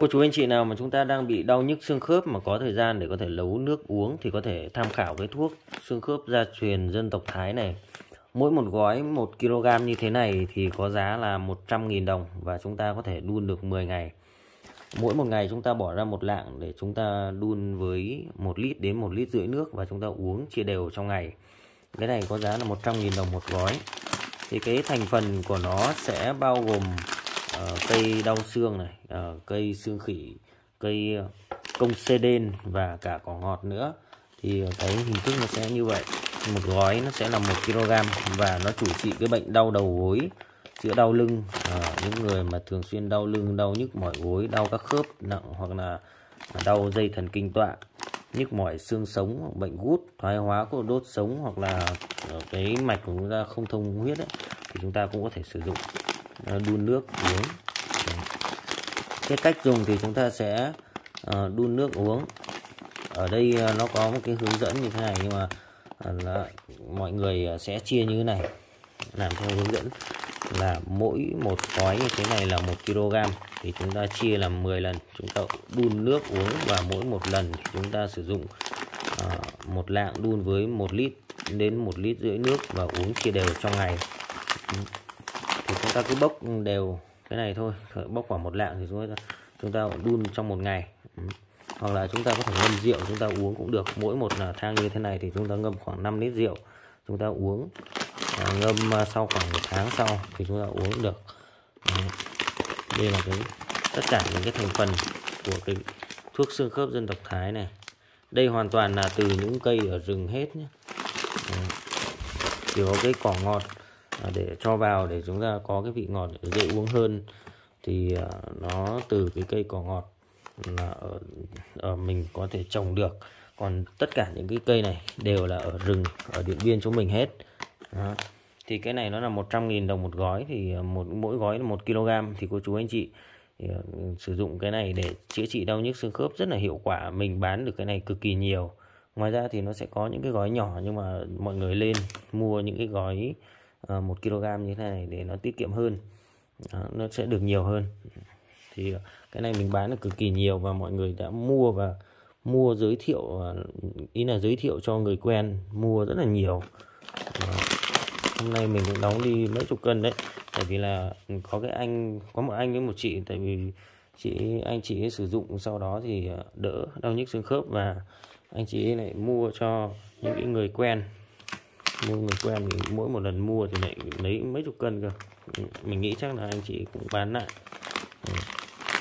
Cô chú anh chị nào mà chúng ta đang bị đau nhức xương khớp mà có thời gian để có thể nấu nước uống thì có thể tham khảo cái thuốc xương khớp gia truyền dân tộc Thái này. Mỗi một gói 1 kg như thế này thì có giá là 100.000 đồng và chúng ta có thể đun được 10 ngày. Mỗi một ngày chúng ta bỏ ra một lạng để chúng ta đun với 1 lít đến 1 lít rưỡi nước và chúng ta uống chia đều trong ngày. Cái này có giá là 100.000 đồng một gói. Thì cái thành phần của nó sẽ bao gồm uh, cây đau xương này, uh, cây xương khỉ, cây ờ, công xê đen và cả cỏ ngọt nữa. Thì cái hình thức nó sẽ như vậy. Một gói nó sẽ là 1 kg và nó chủ trị cái bệnh đau đầu gối, chữa đau lưng à, những người mà thường xuyên đau lưng đau nhức mỏi gối đau các khớp nặng hoặc là đau dây thần kinh tọa nhức mỏi xương sống bệnh gút thoái hóa của đốt sống hoặc là cái mạch của chúng ta không thông huyết ấy, thì chúng ta cũng có thể sử dụng Ờ, đun nước uống. Cái cách dùng thì chúng ta sẽ ờ, đun nước uống. Ở đây ờ, nó có một cái hướng dẫn như thế này nhưng mà là mọi người sẽ chia như thế này. Làm theo hướng dẫn là mỗi một gói như thế này là một kg. Thì chúng ta chia làm 10 lần. Chúng ta đun nước uống và mỗi một lần chúng ta sử dụng uh, một lạng đun với một lít đến một lít rưỡi nước và uống chia đều trong ngày. Ừ thì chúng ta cứ bốc đều cái này thôi bốc khoảng một lạng thì chúng ta chúng ta đun trong một ngày. Ừ. Hoặc là chúng ta có thể ngâm rượu chúng ta uống cũng được. Mỗi một à, thang như thế này thì chúng ta ngâm khoảng 5 lít rượu chúng ta uống. À, ngâm à, sau khoảng một tháng sau thì chúng ta uống được. Đây là cái tất cả những cái thành phần của cái thuốc xương khớp dân tộc Thái này. Đây hoàn toàn là từ những cây ở rừng hết nhé. Chỉ có cái cỏ ngọt À, để cho vào để chúng ta có cái vị ngọt dễ uống hơn thì à, nó từ cái cây cỏ ngọt là ở, ở mình có thể trồng được. Còn tất cả những cái cây này đều là ở rừng ở điện biên chúng mình hết. Đó. thì cái này nó là 100.000 đồng một gói thì à, một mỗi gói là một kg thì cô chú anh chị thì, uh, sử dụng cái này để chữa trị đau nhức xương khớp rất là hiệu quả. Mình bán được cái này cực kỳ nhiều. Ngoài ra thì nó sẽ có những cái gói nhỏ nhưng mà mọi người lên mua những cái gói Ờ, 1 kg như thế này để nó tiết kiệm hơn. Đó, nó sẽ được nhiều hơn. Thì cái này mình bán được cực kỳ nhiều và mọi người đã mua và mua giới thiệu ờ, ý là giới thiệu cho người quen mua rất là nhiều. Đó. hôm nay mình cũng đóng đi mấy chục cân đấy. Tại vì là có cái anh có một anh với một chị tại vì chị anh chị ấy sử dụng sau đó thì ờ, đỡ đau nhức xương khớp và anh chị ấy lại mua cho những cái người quen mua người quen thì mỗi một lần mua thì lại lấy mấy chục cân cơ. Mình nghĩ chắc là anh chị cũng bán lại.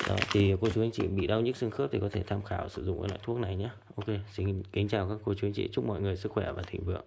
Đó, thì cô chú anh chị bị đau nhức xương khớp thì có thể tham khảo sử dụng cái loại thuốc này nhé. Ok xin kính chào các cô chú anh chị. Chúc mọi người sức khỏe và thịnh vượng.